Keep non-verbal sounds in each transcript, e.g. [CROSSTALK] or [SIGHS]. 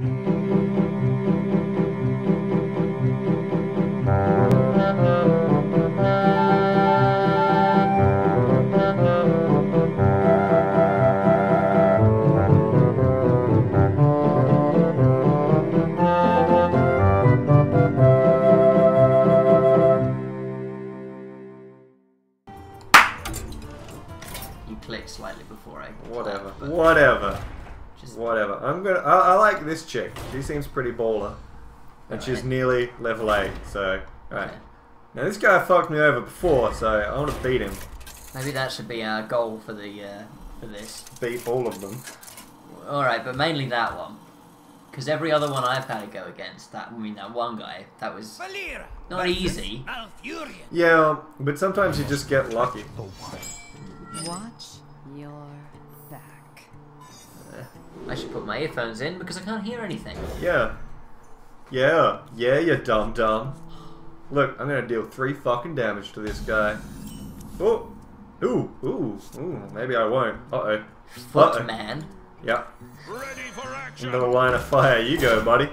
You She seems pretty baller, and she's Alright. nearly level eight. So, alright. okay. Now this guy fucked me over before, so I want to beat him. Maybe that should be our goal for the uh, for this. Beat all of them. All right, but mainly that one, because every other one I've had to go against, that I mean that one guy, that was Valera not easy. Yeah, but sometimes you just get lucky. Watch your back. I should put my earphones in because I can't hear anything. Yeah. Yeah. Yeah, you dumb dumb. Look, I'm gonna deal three fucking damage to this guy. Oh. Ooh, ooh, ooh. Maybe I won't. Uh oh. Uh-oh. Footman. Yeah. Ready for action. Into the line of fire you go, buddy.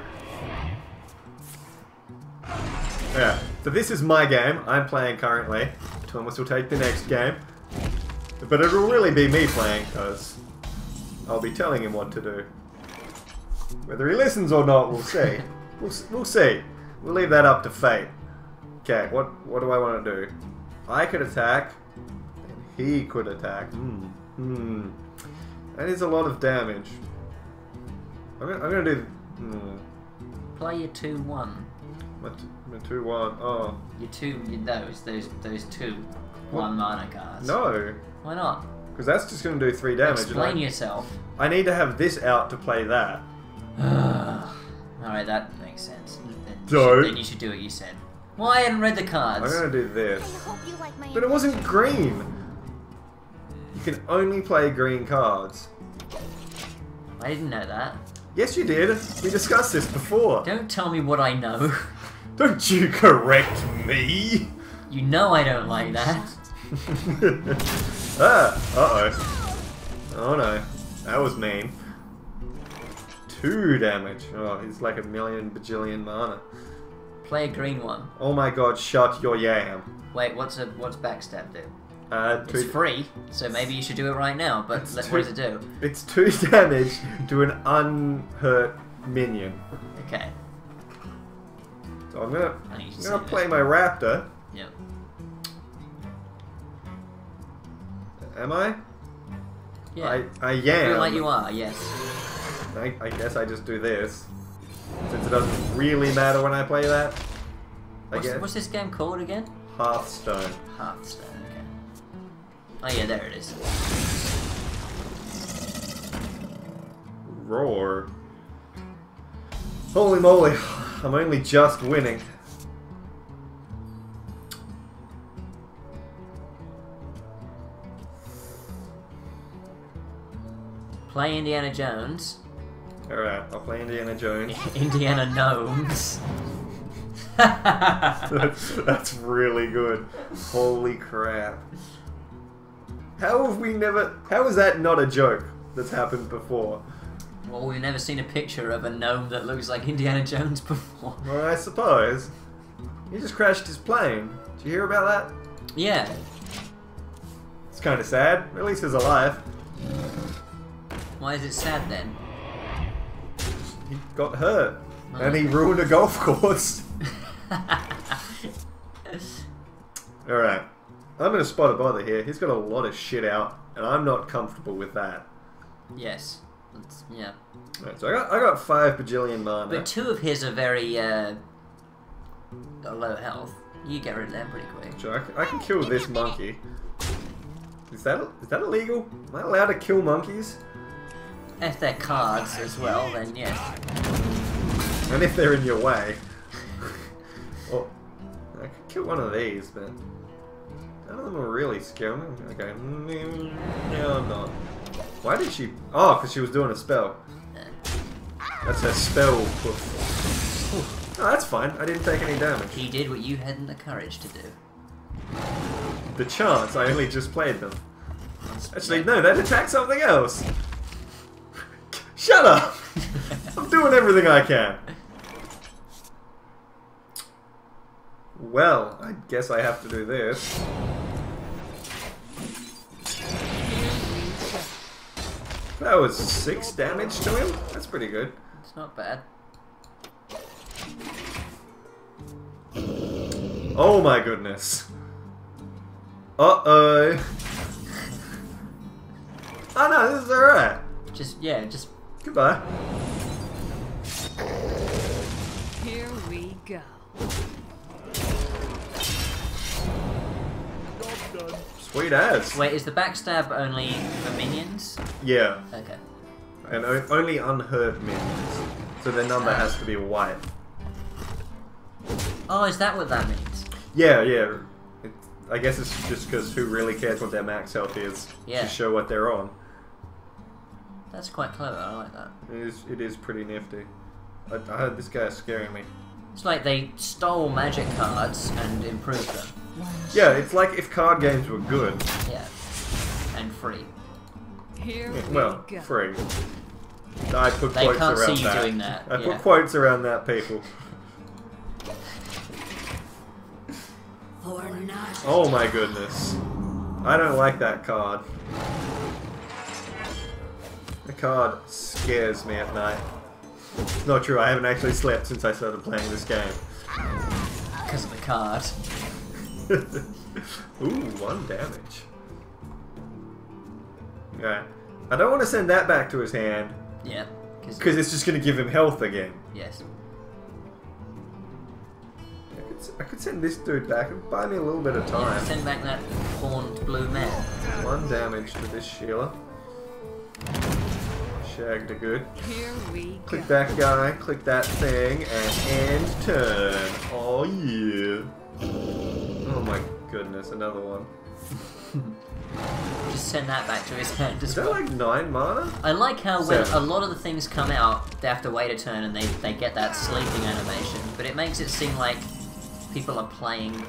Yeah. So this is my game. I'm playing currently. Thomas will take the next game. But it'll really be me playing, because I'll be telling him what to do. Whether he listens or not, we'll see. [LAUGHS] we'll, we'll see. We'll leave that up to fate. Okay, what what do I want to do? I could attack, and he could attack. Hmm. Hmm. That is a lot of damage. I'm gonna, I'm gonna do. Hmm. Play your two one. My, t- my two one. Oh Your two. Your, those those those two What? one mana cards. no, Why not? Because that's just gonna do three damage. Explain I, yourself. I need to have this out to play that. [SIGHS] All right, that makes sense. Then Don't. should, then you should do what you said. Well, I hadn't read the cards. I'm gonna do this. like But it wasn't green. You can only play green cards. I didn't know that. Yes, you did. We discussed this before. Don't tell me what I know. [LAUGHS] Don't you correct me. you know I don't like that. [LAUGHS] ah, uh oh. Oh no. That was mean. Two damage. Oh, he's like a million bajillion mana. Play a green one. Oh my god, shut your yam. Wait, what's a what's backstab do? Uh, It's free, so maybe you should do it right now. But let, two- what does it do? it's two [LAUGHS] damage to an unhurt minion. Okay. So I'm gonna, I'm gonna play my raptor. Yep. Am I? Yeah. I, I I am. feel like you are. Yes. I, I guess I just do this. Since it doesn't really matter when I play that. I What's, guess. what's this game called again? Hearthstone. Hearthstone. Okay. Oh yeah, there it is. Roar. Holy moly, I'm only just winning. Play Indiana Jones. Alright, I'll play Indiana Jones. [LAUGHS] Indiana Gnomes. [LAUGHS] that's, that's really good. Holy crap. How have we never. How is that not a joke that's happened before? well, we've never seen a picture of a gnome that looks like Indiana Jones [LAUGHS] before. Well, I suppose. He just crashed his plane. Did you hear about that? Yeah. It's kind of sad. At least he's alive. Why is it sad then? He got hurt. And he ruined a golf course. [LAUGHS] Alright. I'm gonna spot a bother here. He's got a lot of shit out, and I'm not comfortable with that. yes. That's, yeah. Right, so I got I got five bajillion mana. But two of his are very uh, low health. You get rid of them pretty quick. So I, can- I can kill this monkey. Is that is that illegal? Am I allowed to kill monkeys? If they're cards as well, then yes. And if they're in your way. well, I could kill one of these, but none of them are really scary. Okay, no, I'm not. Why did she? Oh, because she was doing a spell. That's her spell. Oh, that's fine. I didn't take any damage. He did what you hadn't the courage to do. The chance, I only just played them. Actually, no, that attacked something else. Shut up! [LAUGHS] I'm doing everything I can. Well, I guess I have to do this. That was six damage to him? That's pretty good. It's not bad. Oh my goodness. Uh-oh. oh [LAUGHS] no, this is alright. Just yeah, just Goodbye. Here we go. Sweet ass. wait. Is the backstab only for minions? Yeah, Okay. and o- only unhurt minions. So their number has to be white. Oh, is that what that means? Yeah, yeah. It, I guess it's just because who really cares what their max health is Yeah. to show what they're on. That's quite clever. I like that. It is, it is pretty nifty. I, I heard this guy scaring me. It's like they stole magic cards and improved them. Yeah, it's like if card games were good. Yeah, and free. Here Yeah, we well, go. free. I put They quotes can't see around you that. doing that, I yeah. put quotes around that, people. Or. Oh my goodness. I don't like that card. The card scares me at night. It's not true, I haven't actually slept since I started playing this game. Because of the card. [LAUGHS] Ooh, one damage. Okay. I don't want to send that back to his hand, Yeah. because it's just going to give him health again. yes. I could, I could send this dude back and buy me a little bit of Yeah, time. send back that horned blue man. One damage to this Sheila. Shagged a good. Here we Click go. that guy, click that thing, and end turn. Oh yeah. Oh my goodness, another one. [LAUGHS] Just send that back to his hand Is that well. like nine mana? I like how when Seven. a lot of the things come out, they have to wait a turn and they, they get that sleeping animation, but it makes it seem like people are playing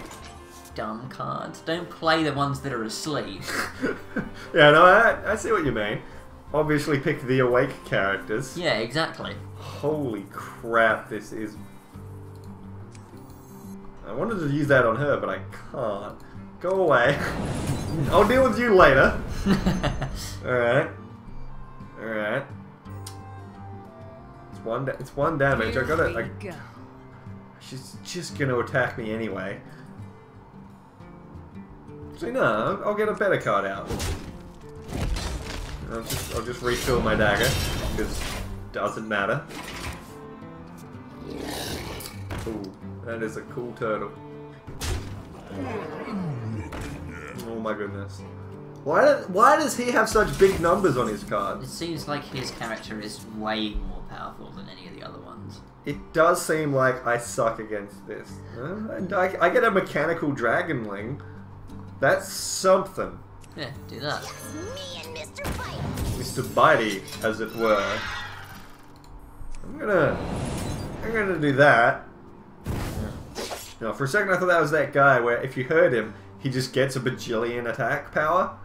dumb cards. Don't play the ones that are asleep. [LAUGHS] yeah, no, I, I see what you mean. Obviously pick the awake characters. yeah, exactly. Holy crap, this is... I wanted to use that on her, but I can't. Go away. [LAUGHS] I'll deal with you later. [LAUGHS] Alright. Alright. It's one, da- it's one damage. I gotta... we I, go. she's just gonna attack me anyway. So no, I'll- I'll get a better card out. I'll just, I'll just refill my dagger, because doesn't matter. Ooh, that is a cool turtle. Oh my goodness. Why, do, why does he have such big numbers on his card? It seems like his character is way more powerful than any of the other ones. It does seem like I suck against this. Uh, and I, I get a mechanical dragonling. That's something. Yeah, do that. Me and Mr. Bite. Mr. Bitey, as it were. I'm gonna... I'm gonna do that. No, for a second I thought that was that guy where if you hurt him, he just gets a bajillion attack power.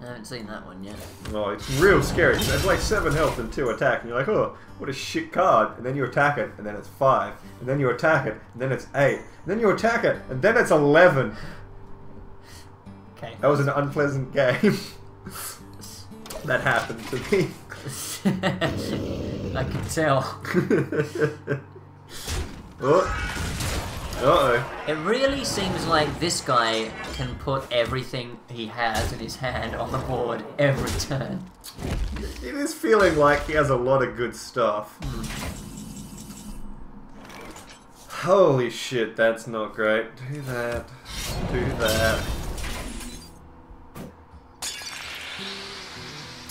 I haven't seen that one yet. Oh, it's real scary. It's like 7 health and 2 attack, and you're like, oh, what a shit card. And then you attack it, and then it's 5. And then you attack it, and then it's 8. And then you attack it, and then it's 11. Okay. That was an unpleasant game. [LAUGHS] that happened to me. [LAUGHS] I can tell. [LAUGHS] oh. Uh-oh. It really seems like this guy can put everything he has in his hand on the board every turn. It is feeling like he has a lot of good stuff. Hmm. Holy shit, that's not great. Do that. Do that.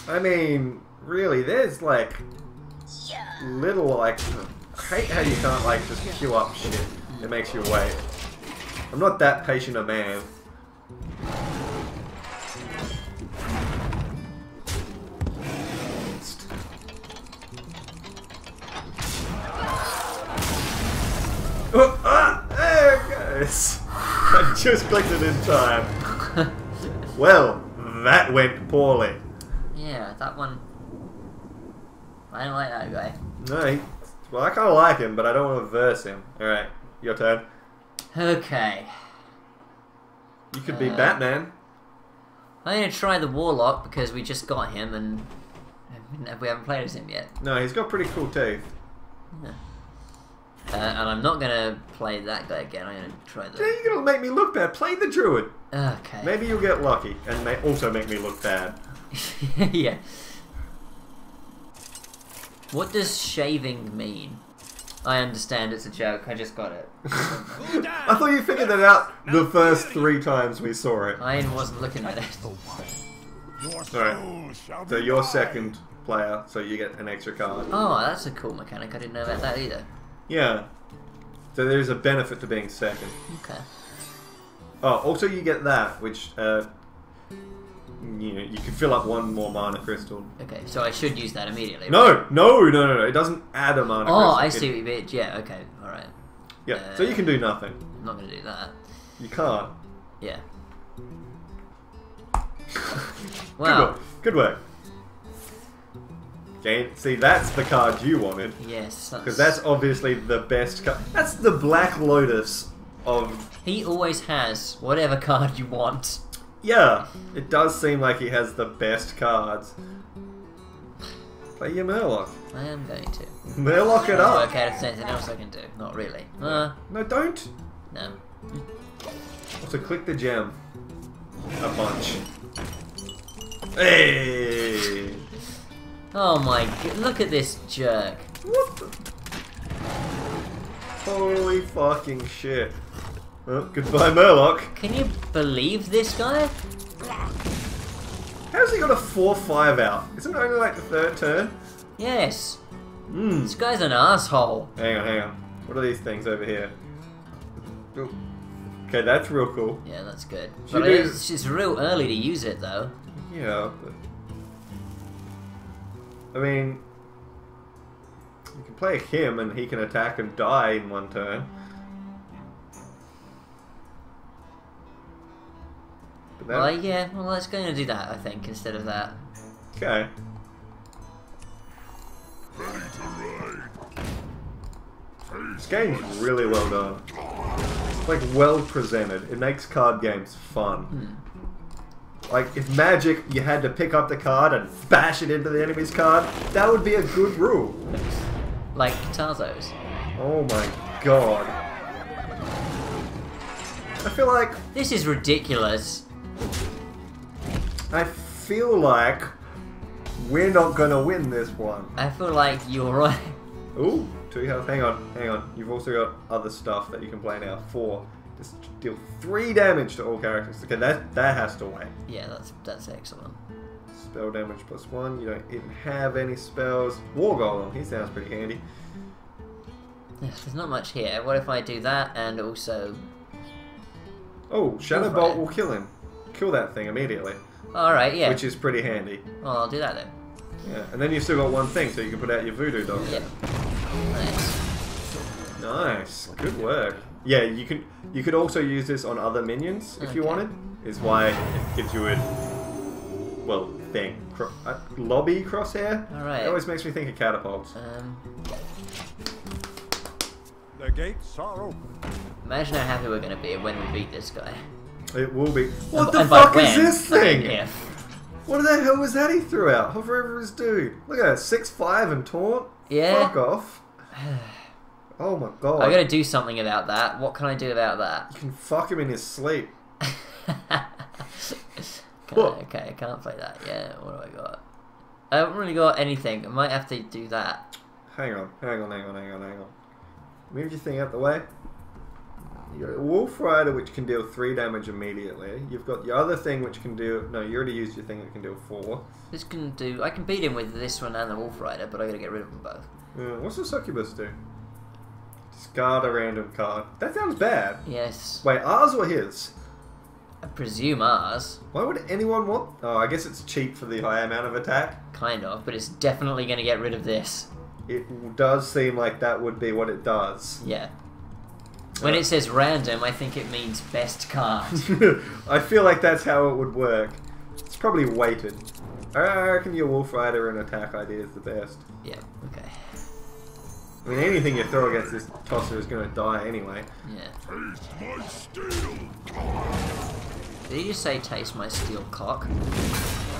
I mean, really, there's like little like. I hate how you can't like just queue up shit. It makes you wait. I'm not that patient a man. Oh, ah, there it goes. [LAUGHS] I just clicked it in time. [LAUGHS] Well, that went poorly. Yeah, that one. I don't like that guy. No, he, well, I kind of like him, but I don't want to verse him. All right, your turn. Okay. You could be Uh, Batman. I'm gonna try the Warlock because we just got him and we haven't played as him yet. No, he's got pretty cool teeth. Uh, and I'm not gonna play that guy again. I'm gonna try Yeah, the. You're gonna make me look bad. Play the druid. Okay. Maybe you'll get lucky, and may also make me look bad. [LAUGHS] yeah. What does shaving mean? I understand it's a joke. I just got it. [LAUGHS] I thought you figured that out the first three times we saw it. I wasn't looking at it. Your Alright. So be you're second player, so you get an extra card. Oh, that's a cool mechanic. I didn't know about that either. Yeah. So there's a benefit to being second. Okay. Oh, also you get that, which uh, you know you can fill up one more mana crystal. Okay, so I should use that immediately. right? No, no, no, no, no. It doesn't add a mana Oh, crystal. I It- see what you mean. Yeah. Okay. All right. Yeah. So you uh, can do nothing. I'm not gonna do that. You can't. Yeah. [LAUGHS] Good Wow. work. Good work. Okay, see, that's the card you wanted. Yes. Because that's obviously the best card. That's the Black Lotus of. He always has whatever card you want. Yeah, it does seem like he has the best cards. Play your Murloc. I am going to. Murloc it up. okay, there's anything else I can do. Not really. Uh, No, don't. no. Also, click the gem. A bunch. Hey! Oh my god, look at this jerk. What the? Holy fucking shit. Oh, goodbye, Murloc. Can you believe this guy? How's he got a 4-5 out? Isn't it only like the third turn? Yes. Hmm. This guy's an asshole. Hang on, hang on. What are these things over here? Ooh. Okay, that's real cool. Yeah, that's good. Should But it's just real early to use it though. Yeah, but... I mean... You can play him and he can attack and die in one turn. That, Well, yeah, well, let's go and do that, I think, instead of that. Okay. Ready to ride. This game's really well done. It's like well presented. It makes card games fun. Hmm. Like if Magic, you had to pick up the card and bash it into the enemy's card, that would be a good rule. Like Tarzo's. Oh my god. I feel like This is ridiculous. I feel like we're not gonna win this one. I feel like you're right. Ooh, two health. Hang on, hang on. You've also got other stuff that you can play now. Four. Just deal three damage to all characters. Okay, that that has to wait. Yeah, that's that's excellent. Spell damage plus one. You don't even have any spells. War Golem. He sounds pretty handy. There's not much here. What if I do that and also... Oh, Shadow Bolt will kill him. Kill that thing immediately, Alright, yeah. which is pretty handy. Well, I'll do that then. Yeah, and then you've still got one thing, so you can put out your Voodoo Dog. Yeah. Nice. Nice, good work. Yeah, you can. You could also use this on other minions if you wanted. Is why it gives you a well thing cro- uh, lobby crosshair. Alright. It always makes me think of catapults. Um, The gates are open. imagine how happy we're going to be when we beat this guy. It will be. What And- the and fuck is when, this thing? What the hell was that he threw out? Hover over his dude. Look at that, six five and taunt. Yeah. Fuck off. [SIGHS] Oh my god. I gotta do something about that. What can I do about that? You can fuck him in his sleep. [LAUGHS] I, okay, I can't play that. Yeah, what do I got? I haven't really got anything. I might have to do that. Hang on, hang on, hang on, hang on, hang on. Move your thing out the way. You got a Wolf Rider, which can deal three damage immediately. You've got your other thing, which can do. No, you already used your thing that can deal four. This can do. I can beat him with this one and the Wolf Rider, but I gotta get rid of them both. Uh, what's the Succubus do? Discard a random card. That sounds bad. Yes. Wait, ours or his? I presume ours. Why would anyone want? Oh, I guess it's cheap for the high amount of attack. Kind of, but it's definitely gonna get rid of this. It does seem like that would be what it does. Yeah. When it says random, I think it means best card. [LAUGHS] I feel like that's how it would work. It's probably weighted. I reckon your Wolf Rider and attack idea is the best. yeah, okay. I mean, anything you throw against this tosser is going to die anyway. Yeah. Taste my steel. cock. Did he just say taste my steel cock?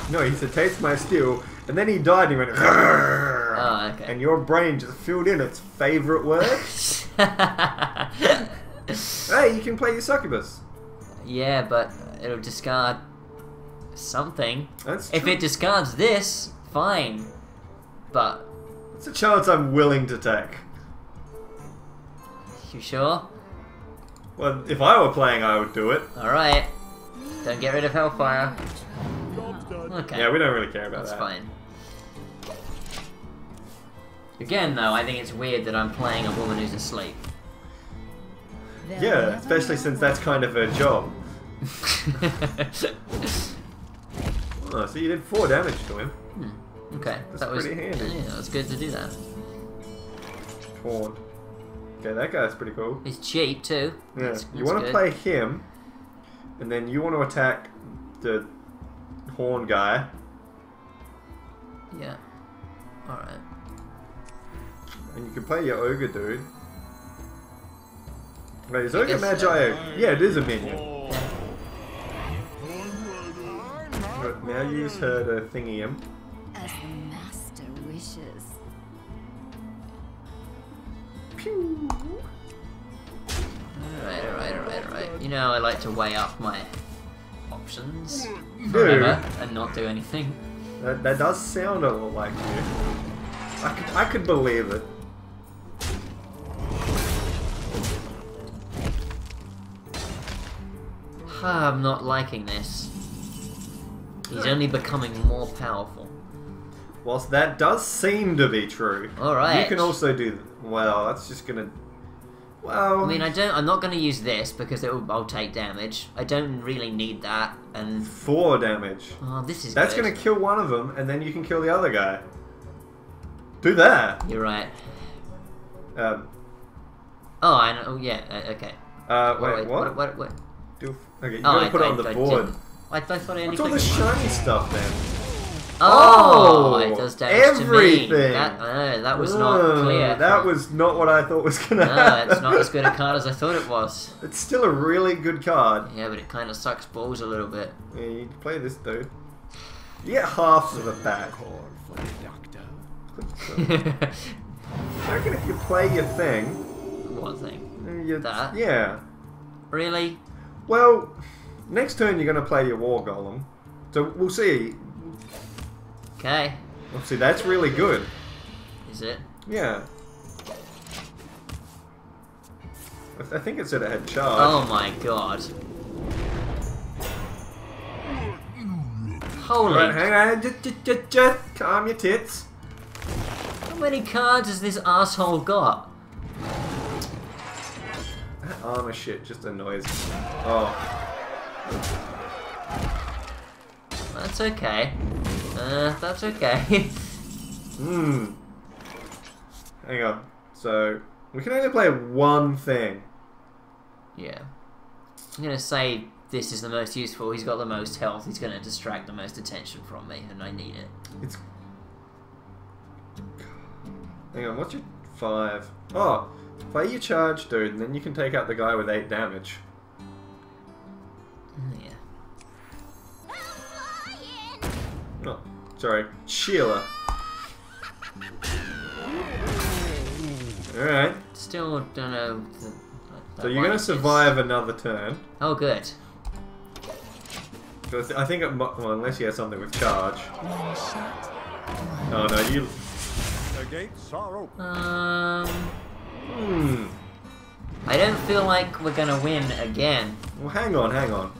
No, he said, taste my steel, and then he died and he went, Oh, okay. And your brain just filled in its favourite word. [LAUGHS] hey, you can play your succubus. yeah, but it'll discard something. That's If it discards this, fine. But It's a chance I'm willing to take. you sure? Well, if I were playing, I would do it. Alright. Don't get rid of Hellfire. Okay. Yeah, we don't really care about That's that. That's fine. Again, though, I think it's weird that I'm playing a woman who's asleep. Yeah, especially since that's kind of her job. [LAUGHS] Oh, so you did four damage to him. Hmm, okay, That's that was pretty handy. Yeah, that was good to do that. Torn. Okay, that guy's pretty cool. He's cheap too. Yeah, That's- you want to play him, and then you want to attack the horn guy. Yeah. All right. And you can play your ogre dude. Wait, is ogre guess magi? a- Yeah, it is a minion. Yeah. But now use her to thingy him. As the master wishes. Pew. Alright, alright, alright, alright. You know, I like to weigh up my options. Dude, Forever, and not do anything. that, that does sound a lot like you. I could, I could believe it. I'm not liking this. He's only becoming more powerful. Whilst that does seem to be true, Alright. you can also do. Well, that's just gonna. Well, I mean, I don't. I'm not going to use this because it will. I'll take damage. I don't really need that. And four damage. oh, this is. That's good. gonna kill one of them, and then you can kill the other guy. Do that. You're right. Um, Oh, I know. Yeah. uh, Okay. uh, Wait, wait, wait, what? what? What? Do, okay, you Oh, gotta I, put it I, on the I board. didn't. I, I thought I only What's all the shiny stuff then? Oh, Oh, it does damage to me. everything. That, uh, that was not Uh, clear. That was not what I thought was gonna No, happen. it's not as [LAUGHS] good a card as I thought it was. It's still a really good card. Yeah, but it kind of sucks balls a little bit. Yeah, you can play this dude. You get half of a pack. Call for the doctor. [LAUGHS] I reckon if you play your thing, One thing. then you That? yeah. Really? Well, next turn you're gonna play your war golem, so we'll see. Okay. We'll see. That's really good. Is it? Yeah. I th- I think it said it had charge. Oh my god. Holy. Right, hang on. Just, just, just, just calm your tits. How many cards has this asshole got? Armor shit just annoys me. Oh, That's okay. Uh, that's okay. [LAUGHS] hmm. Hang on. So we can only play one thing. yeah. I'm gonna say this is the most useful. He's got the most health. He's gonna distract the most attention from me, and I need it. It's. Hang on. What's your five? Oh, play your charge, dude, and then you can take out the guy with eight damage. Yeah. Oh, sorry, Sheila. All right. Still don't know. th- that So you're gonna is- survive another turn. Oh, good. I think it, well, unless you have something with charge. Oh no, you. The gates are open. Um, Hmm. I don't feel like we're gonna win again. Well, hang on, hang on.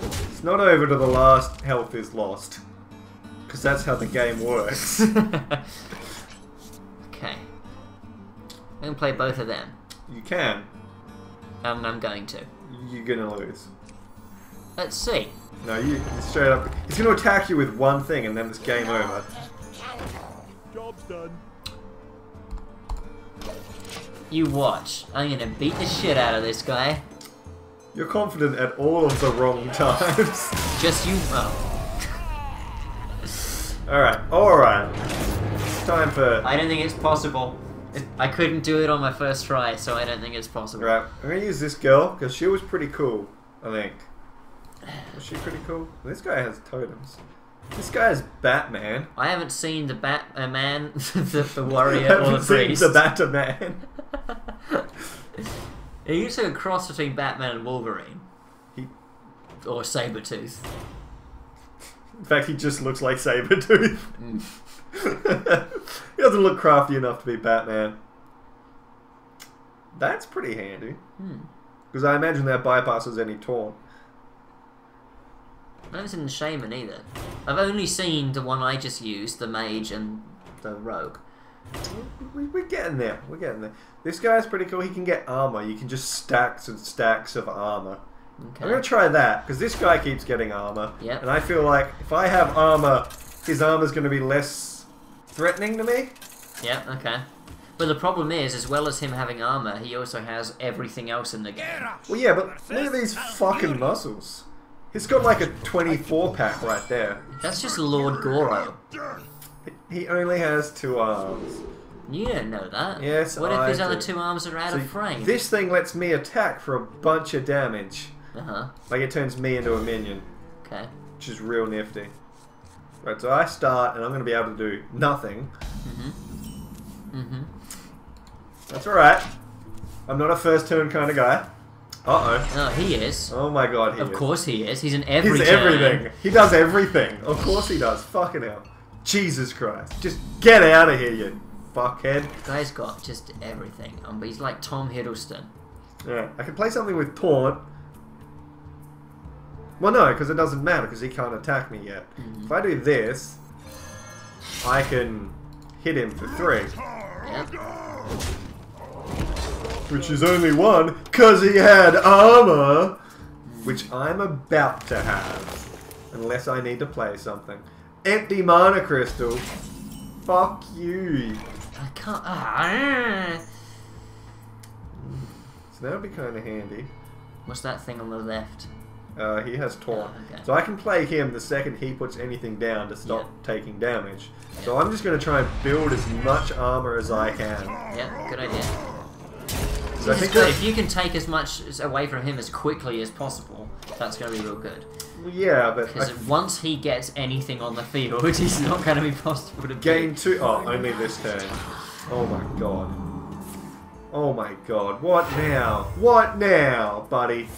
It's not over to the last health is lost. Because that's how the game works. [LAUGHS] okay. I'm gonna play both of them. you can. Um, I'm going to. You're gonna lose. Let's see. No, you straight up. It's gonna attack you with one thing, and then it's game over. Job's done. You watch. I'm gonna beat the shit out of this guy. You're confident at all of the wrong times. [LAUGHS] Just you. Oh. [LAUGHS] all right, all right. It's time for I don't think it's possible. I couldn't do it on my first try, so I don't think it's possible. Right, I'm gonna use this girl because she was pretty cool. I think. Was she pretty cool? This guy has totems. This guy is Batman. I haven't seen the Batman, uh, Man, [LAUGHS] the, the I warrior, or haven't the seen priest. the Batman. He looks like a cross between Batman and Wolverine. He- Or Sabretooth. In fact, he just looks like Sabretooth. Mm. [LAUGHS] he doesn't look crafty enough to be Batman. That's pretty handy. Hmm. Because I imagine that bypasses any taunt. I haven't seen the Shaman either. I've only seen the one I just used, the Mage and the Rogue. We, we're getting there. We're getting there. This guy's pretty cool. He can get armor. You can just stacks and stacks of armor. Okay. I'm gonna try that because this guy keeps getting armor. Yep. And I feel like if I have armor, his armor's gonna be less threatening to me. Yeah, okay. But the problem is, as well as him having armor, he also has everything else in the game. Well, yeah, but look at these fucking muscles. He's got like a 24 pack right there. That's just Lord Goro. He only has two arms. You don't know that. Yes, What if I his other two arms are out So of frame? This thing lets me attack for a bunch of damage. Uh huh. Like it turns me into a minion, Okay. which is real nifty. Right, so I start and I'm going to be able to do nothing. Mm-hmm. That's alright. I'm not a first turn kind of guy. Uh oh. Oh, he is. Oh my god, he Of is. course he is. He's an every He's everything. He does everything. Of course he does. Fucking hell. Jesus Christ. Just get out of here, you fuckhead. Guy's got just everything. Um, he's like Tom Hiddleston. Yeah, I can play something with taunt. Well, no, because it doesn't matter because he can't attack me yet. If I do this, I can hit him for three, Yep. which is only one because he had armor, which I'm about to have, unless I need to play something. Empty mana crystal. Fuck you. I can't. Ah. So that would be kind of handy. What's that thing on the left? Uh, he has taunt. Oh, okay. So I can play him the second he puts anything down to stop Yeah. taking damage. So I'm just going to try and build as much armor as I can. Yep, good idea. So I This is think good. If you can take as much away from him as quickly as possible, that's going to be real good. Yeah, but Because I once he gets anything on the field, [LAUGHS] it's not going to be possible to gain beat. two. Oh, only this turn. Oh my god. Oh my god. What now? What now, buddy?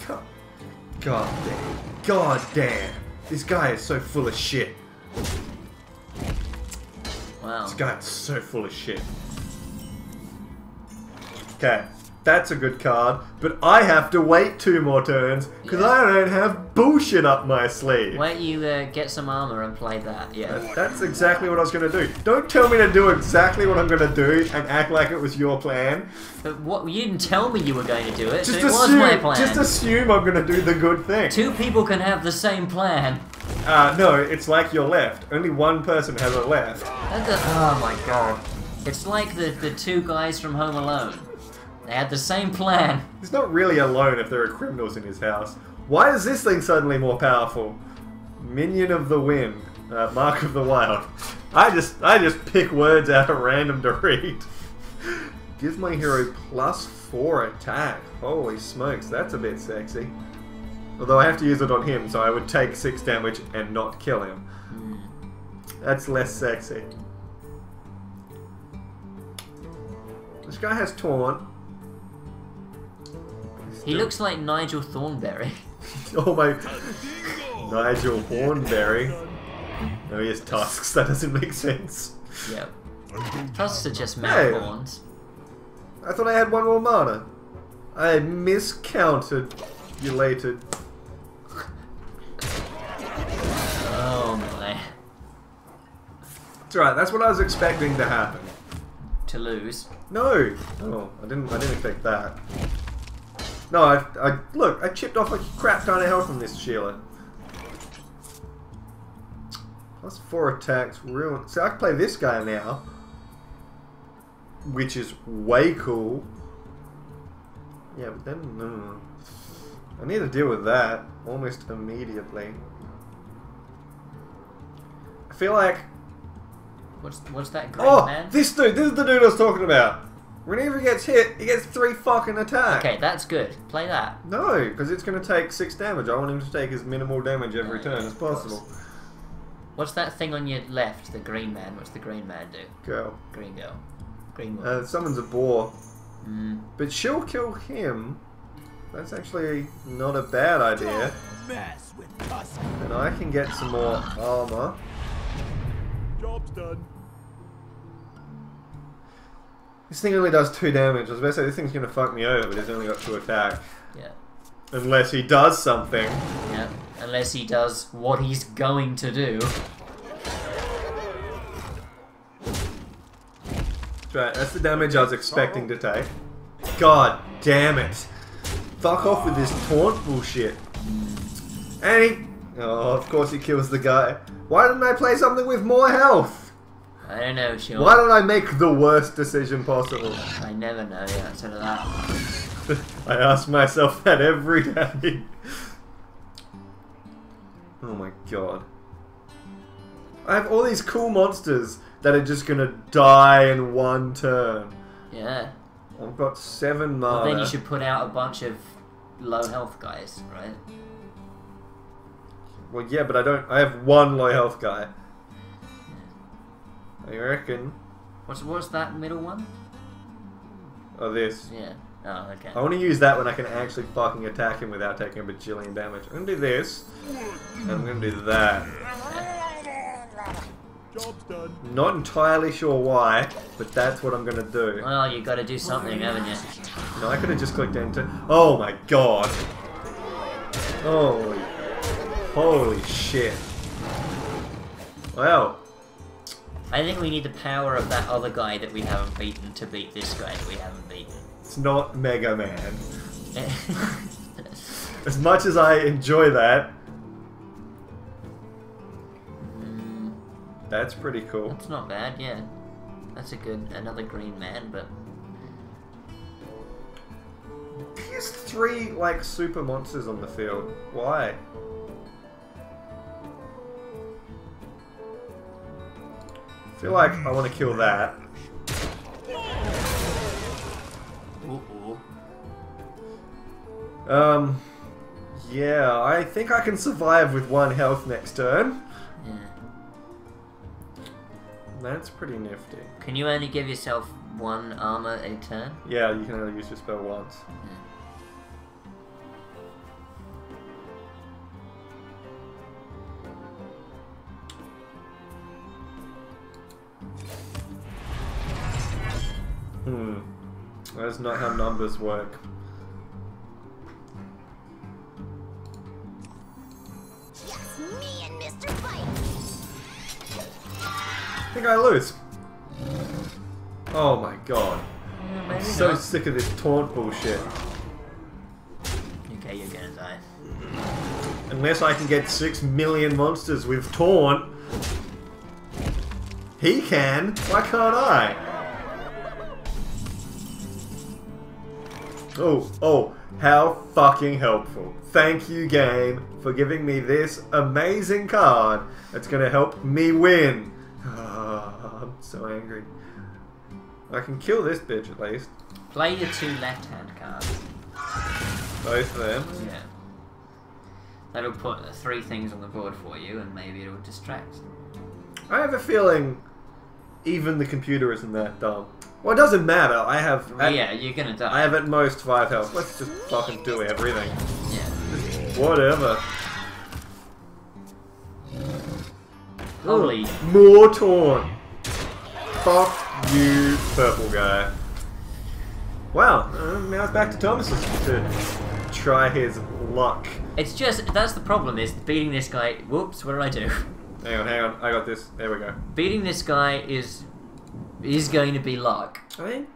God damn. God damn. This guy is so full of shit. Wow. This guy is so full of shit. Okay, that's a good card, but I have to wait two more turns because Yeah. I don't have bullshit up my sleeve. Why don't you uh, get some armor and play that. Yeah. That- That's exactly what I was going to do. Don't tell me to do exactly what I'm going to do and act like it was your plan. But what? You didn't tell me you were going to do it. Just so it was assume, my plan. just assume I'm going to do the good thing. Two people can have the same plan. Uh, no, it's like your left. Only one person has a left. Does, oh my god. It's like the, the two guys from Home Alone. They had the same plan. He's not really alone if there are criminals in his house. Why is this thing suddenly more powerful? Minion of the Wind, uh, Mark of the Wild. I just I just pick words out at random to read. Give my hero plus four attack. Holy smokes, that's a bit sexy. Although I have to use it on him, so I would take six damage and not kill him. That's less sexy. This guy has taunt. He looks like Nigel Thornberry. [LAUGHS] Oh my. Nigel Hornberry. No, he has tusks. That doesn't make sense. yep. Tusks are just Hey. mouth horns. I thought I had one more mana. I miscounted. You lated. Oh my. That's right. That's what I was expecting to happen. To lose. No. Oh, I didn't. I didn't expect that. No, I. I look. I chipped off a crap ton of health from this Sheila. Plus four attacks. Real. So I can play this guy now, which is way cool. Yeah, but then mm, I need to deal with that almost immediately. I feel like What's what's that green oh, man? this dude. This is the dude I was talking about. Whenever he gets hit, he gets three fucking attacks. Okay, that's good. Play that. No, because it's going to take six damage. I want him to take as minimal damage every Yeah, turn as possible. What's that thing on your left? The green man. What's the green man do? Girl. Green girl. Green woman. Uh, summons a boar. Mm. But she'll kill him. That's actually not a bad idea. Mess with Tusk. And I can get some more armor. Job's done. This thing only does two damage. I was about to say this thing's going to fuck me over, but it's only got two attack. Yeah. Unless he does something. Yeah. Unless he does what he's going to do. Right, that's the damage I was expecting to take. God damn it. Fuck off with this taunt bullshit. And he... Oh, of course he kills the guy. Why didn't I play something with more health? I don't know, Sean. Why did I make the worst decision possible? I never know the answer to that. I ask myself that every day. Oh my god. I have all these cool monsters that are just gonna die in one turn. Yeah. I've got seven mana. Well, then you should put out a bunch of low health guys, right? Well, yeah, but I don't. I have one low health guy. I reckon. What's what's that middle one? Oh, this. Yeah. Oh, okay. I want to use that when I can actually fucking attack him without taking a bajillion damage. I'm gonna do this. And I'm gonna do that. Job's done. Not entirely sure why, but that's what I'm gonna do. Well, you got to do something, haven't you? No, I could have just clicked enter. Oh my god. Holy. Holy shit. Well, I think we need the power of that other guy that we haven't beaten to beat this guy that we haven't beaten. it's not Mega Man. [LAUGHS] As much as I enjoy that, Mm, that's pretty cool. That's not bad, yeah. That's a good another green man, but Here's three, like, super monsters on the field. Why? Feel like I want to kill that. ooh. Um, yeah, I think I can survive with one health next turn. Yeah. That's pretty nifty. Can you only give yourself one armor a turn? Yeah, you can only use your spell once. Hmm. Not how numbers work. Just me and Mr. Bite. I think I lose. Oh my god. Yeah, I'm so not. sick of this taunt bullshit. Okay, you're gonna die. Unless I can get six million monsters with taunt. He can. Why can't I? Oh, oh, how fucking helpful. Thank you, game, for giving me this amazing card that's gonna help me win. [LAUGHS] I'm so angry. I can kill this bitch at least. Play your two left-hand cards. Both of them. Yeah. That'll put three things on the board for you, and maybe it'll distract. I have a feeling even the computer isn't that dumb. Well, it doesn't matter. I have. Well, yeah, you're gonna die. I have at most five health. Let's just fucking do everything. Yeah. Whatever. Holy. More torn. Fuck you, purple guy. Wow, uh, now it's back to Thomas's to try his luck. It's just that's the problem is beating this guy. Whoops, what did I do? Hang on, hang on. I got this. There we go. Beating this guy is is going to be luck. I mean,